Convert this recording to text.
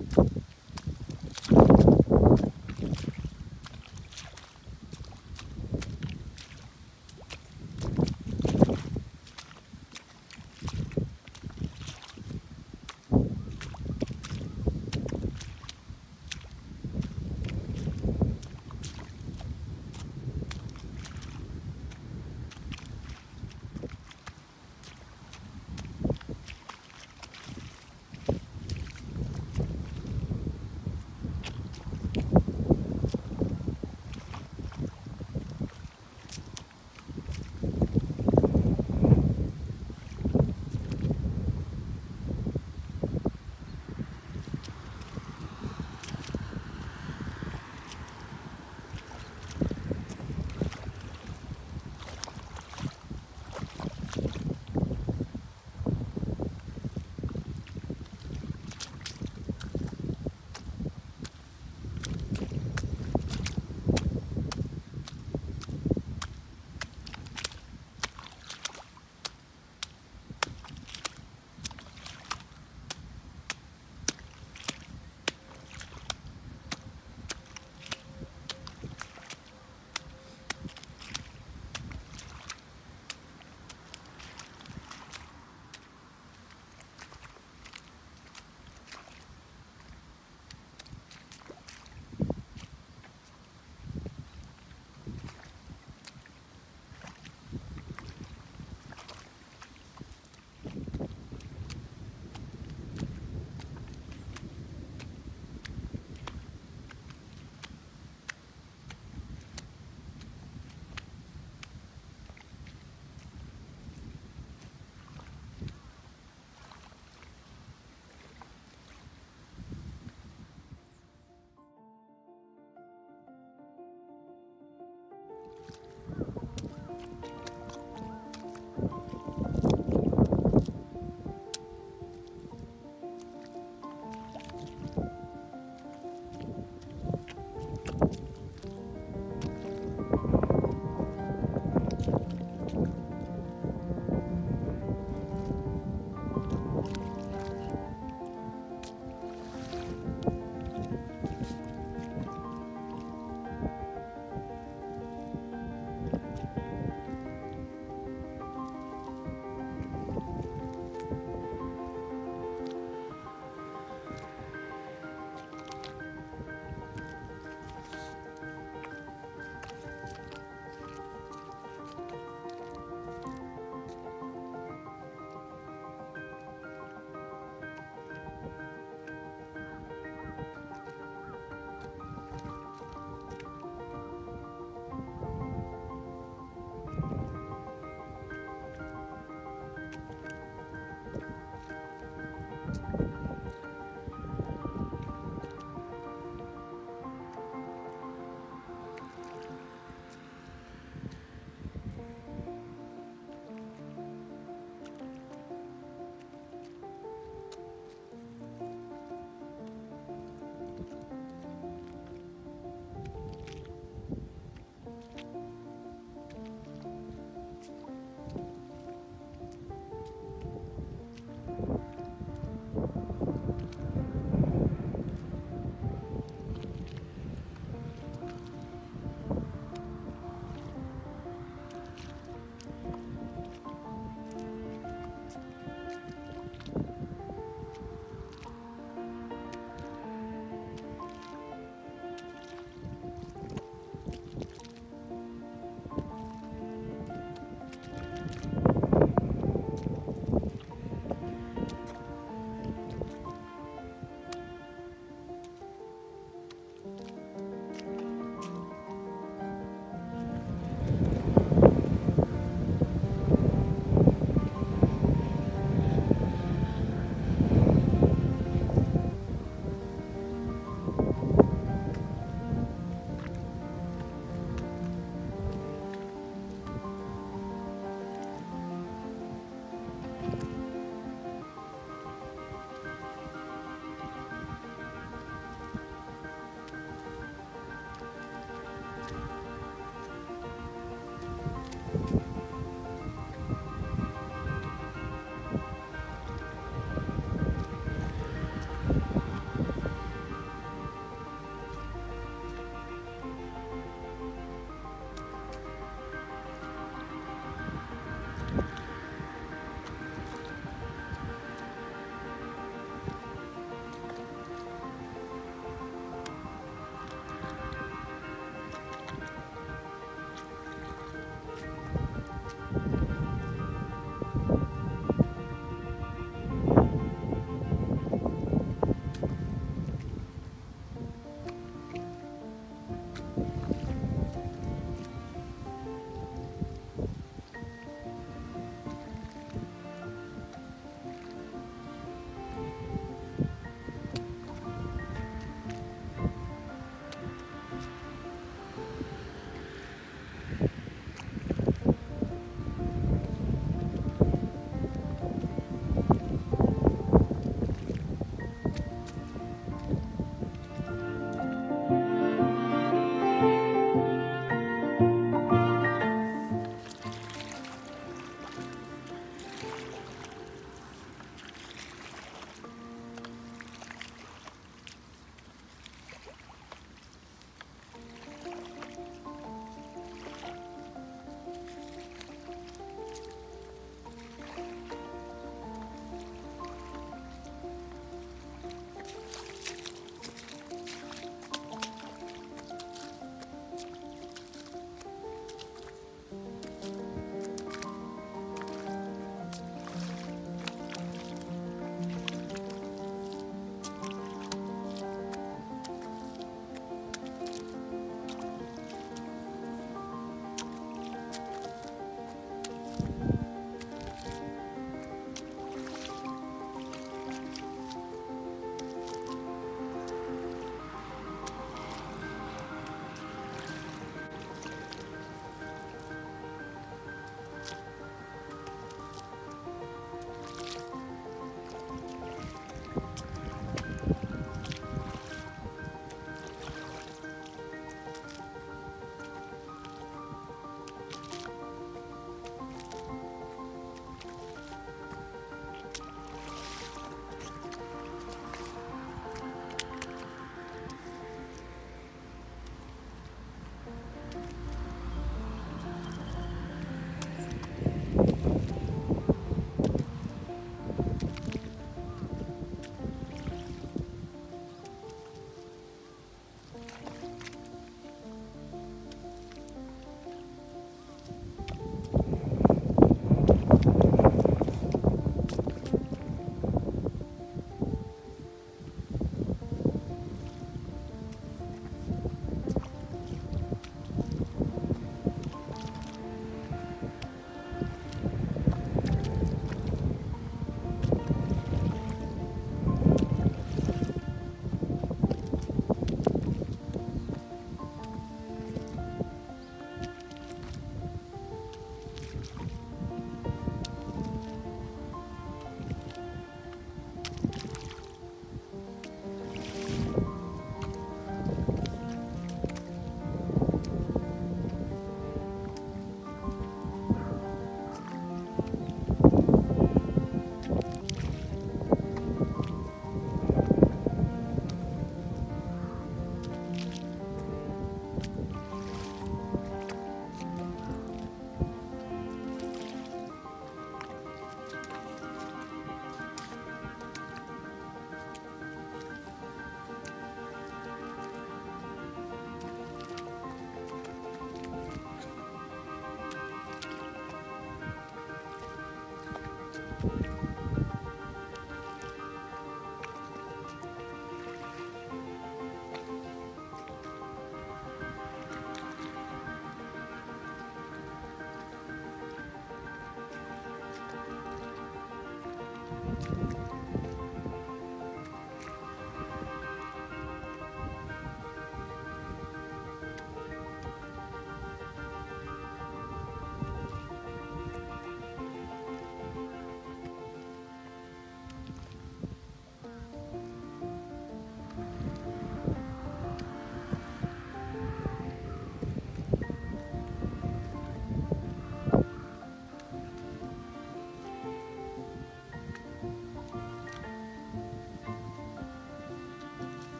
you.